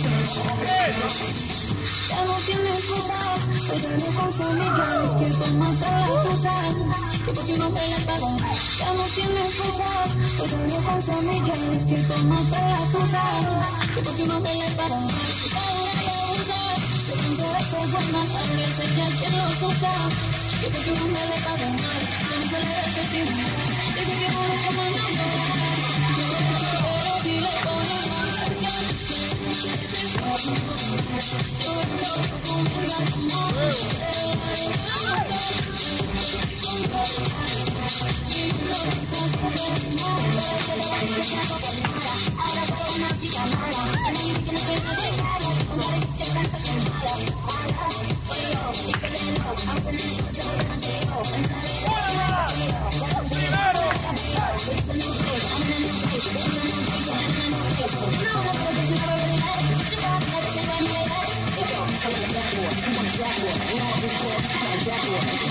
Ya no tiene excusa, pues ya no con su amiga es que toma toda la excusa. Que porque un hombre le pagó. Ya no tiene excusa, pues ya no con su amiga es que toma toda la excusa. Que porque un hombre le pagó. Ahora ya abusa, se cansa de ser buena, a veces ya quien los usa. Que porque hombre le pagó mal, que no se le Hey! 我是小佳果